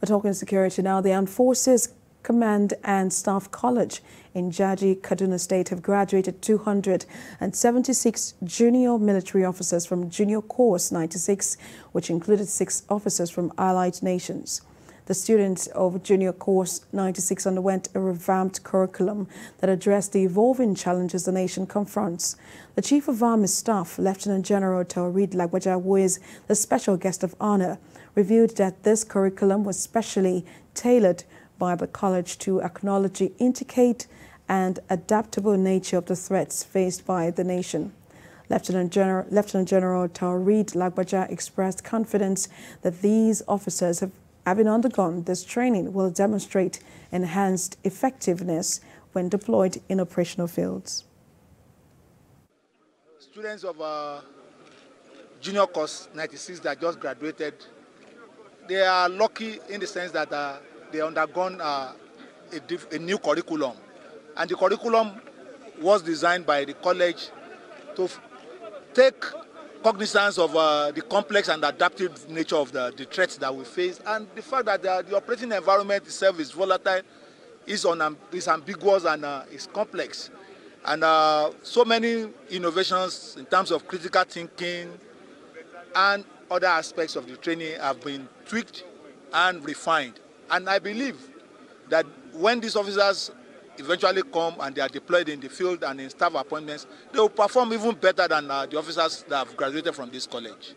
We're talking security now. The Armed Forces Command and Staff College in Jaji, Kaduna State have graduated 276 junior military officers from Junior Course 96, which included six officers from allied nations. The students of Junior Course 96 underwent a revamped curriculum that addressed the evolving challenges the nation confronts. The Chief of Army Staff, Lieutenant General Taoreed Lagbaja, who is the special guest of honor, revealed that this curriculum was specially tailored by the college to acknowledge the intricate and adaptable nature of the threats faced by the nation. Lieutenant General, Lieutenant General Taoreed Lagbaja expressed confidence that these officers have having undergone this training will demonstrate enhanced effectiveness when deployed in operational fields. Students of uh, junior course 96 that just graduated, they are lucky in the sense that uh, they undergone uh, a, a new curriculum. And the curriculum was designed by the college to take cognizance of uh, the complex and adaptive nature of the, the threats that we face and the fact that the, the operating environment itself is volatile, is, is ambiguous and uh, is complex. And uh, so many innovations in terms of critical thinking and other aspects of the training have been tweaked and refined. And I believe that when these officers eventually come and they are deployed in the field and in staff appointments, they will perform even better than uh, the officers that have graduated from this college.